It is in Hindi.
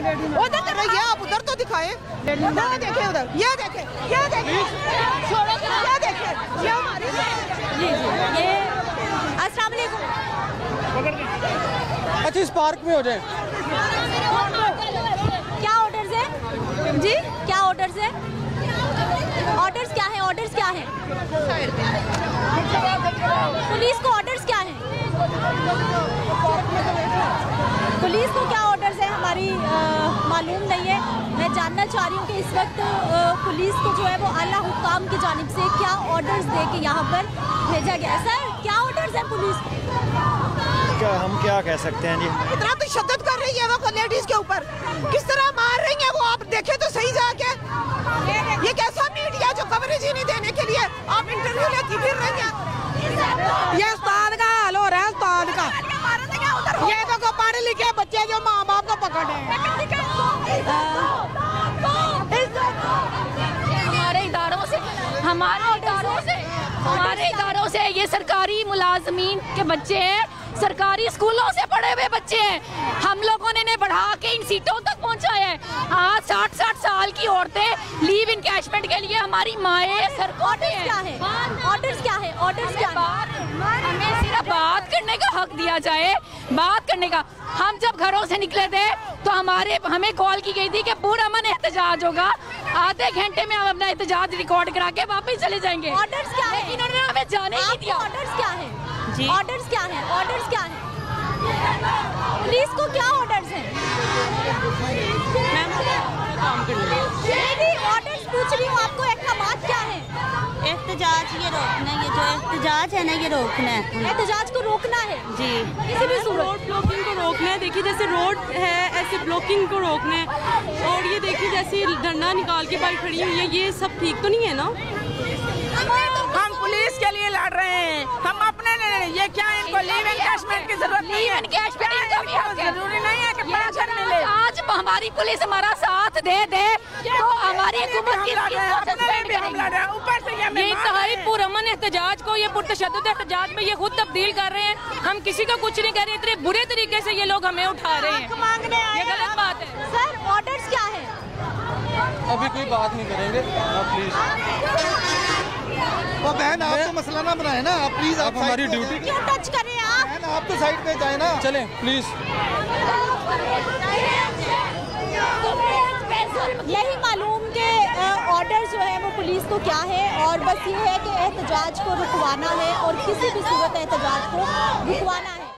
उधर कर रही आप उधर तो दिखाएँ। ये देखे उधर। ये देखे ये देखे। ये देखे ये हमारी जी जी ये अस्सलाम वालेकुम। अच्छा इस पार्क में हो जाए। क्या ऑर्डर्स है? जी क्या ऑर्डर्स है? ऑर्डर्स क्या है? ऑर्डर्स क्या है? पुलिस को ऑर्डर्स क्या है पुलिस को क्या ऑर्डर्स है हमारी अ, मालूम नहीं है मैं जानना चाह रही हूँ कि इस वक्त पुलिस को जो है वो अला हुकाम की जानब से क्या ऑर्डर्स दे के यहाँ पर भेजा गया है? सर क्या ऑर्डर्स है पुलिस? क्या हम क्या कह सकते हैं जी? इतना तशद कर रही है वो लेडीज़ के ऊपर। किस तरह मार रही है वो? आप देखे तो सही जाके। ये कैसा मीडिया जो कवरेज ही नहीं देने के लिए आप इंटरव्यू लेती फिर रही हैं ये उस्ताद का हाल हो रहा है उस्ताद का। ये देखो पढ़े लिखे बच्चे जो हमारे इदारों से हमारे इदारों से ये सरकारी मुलाजमीन के बच्चे हैं सरकारी स्कूलों से पढ़े हुए बच्चे हैं। हम लोगों ने इन्हें बढ़ा के इन सीटों तक पहुँचाया है। आज साठ साठ साल की औरतें लीव इनकैशमेंट के लिए हमारी माएँ सरकारी ऑर्डर्स ऑर्डर्स क्या है? ऑर्डर्स क्या है? बात हमें सिर्फ़ बात करने का हक दिया जाए बात करने का। हम जब घरों से निकले थे तो हमारे हमें कॉल की गई थी कि पूरा मन एहतजाज होगा। आधे घंटे में हम अपना एहतजाज रिकॉर्ड करा के वापस चले जाएँगे। ऑर्डर्स क्या है? इन्होंने हमें जाने ही नहीं दिया। ऑर्डर्स क्या है? ऑर्डर्स क्या है? ऑर्डर्स क्या है? पुलिस को क्या ऑर्डर्स हैं नहीं ऑर्डर्स पूछ रही हूँ आपको अहकाम क्या है एहतजाज ये रोकना है ये जो एहतजाज है ना ये रोकना है। एहतजाज को रोकना है? जी। किसी भी सूरत रोड ब्लॉकिंग को रोकना है। देखिए जैसे रोड है ऐसे ब्लॉकिंग को रोकना है। और ये देखिए जैसे डंडा निकाल के बाइक खड़ी हुई है ये सब ठीक तो नहीं है ना? हम पुलिस के लिए लड़ रहे हैं। हम अपने ये क्या इनको लीव एनकैशमेंट की ज़रूरत नहीं है एनकैशमेंट इनका भी हक है। ज़रूरी नहीं है कि ये पेंशन मिले हमारी पुलिस हमारा साथ दे दे तो हमारी हुकूमत हैं, हैं ये इंतहाई पुरमन एहतजाज को ये पुरतशद एहतजाज में ये खुद तब्दील कर रहे हैं। हम किसी को कुछ नहीं कर रहे इतने बुरे तरीके से ये लोग हमें उठा रहे हैं। ये गलत बात है। सर ऑर्डर्स क्या है? अभी कोई बात नहीं करेंगे। आप प्लीज़ वो बहन आप तो मसला ना बनाए ना। आप प्लीज़ आप हमारी ड्यूटी क्यों टच करें आप? बहन आप तो साइड पे जाए ना। चलें प्लीज़ यही मालूम के ऑर्डर जो है वो पुलिस को क्या है और बस ये है कि एहतजाज को रुकवाना है और किसी भी सूरत एहतजाज को रुकवाना है।